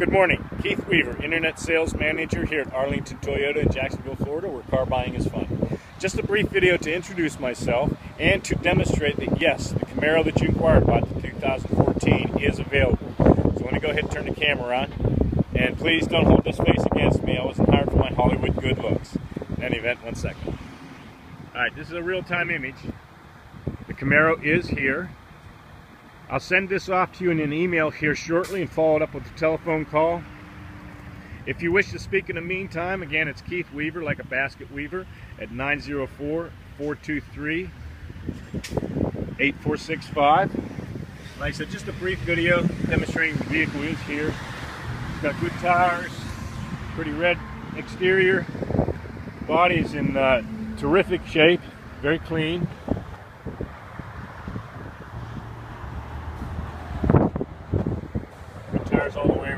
Good morning. Keith Weaver, Internet Sales Manager here at Arlington Toyota in Jacksonville, Florida, where car buying is fun. Just a brief video to introduce myself and to demonstrate that yes, the Camaro that you inquired about, the 2014, is available. So I'm going to go ahead and turn the camera on. And please don't hold this face against me. I wasn't hired for my Hollywood good looks. In any event, one second. Alright, this is a real-time image. The Camaro is here. I'll send this off to you in an email here shortly and follow it up with a telephone call. If you wish to speak in the meantime, again, it's Keith Weaver, like a basket weaver, at 904-423-8465. Like I said, just a brief video demonstrating the vehicle is here. It's got good tires, pretty red exterior. Body is in uh, terrific shape, very clean.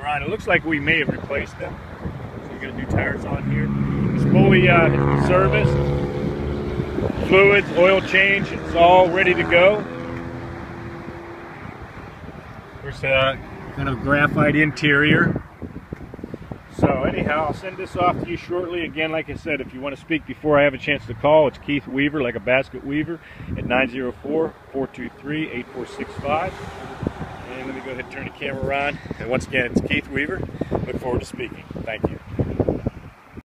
Around. It looks like we may have replaced them. So we got new tires on here. It's fully uh, serviced. Fluids, oil change, it's all ready to go. There's a kind of graphite interior. So anyhow, I'll send this off to you shortly. Again, like I said, if you want to speak before I have a chance to call, it's Keith Weaver, like a basket weaver, at 904-423-8465. And let me go ahead and turn the camera on. And once again, it's Keith Weaver. Look forward to speaking. Thank you.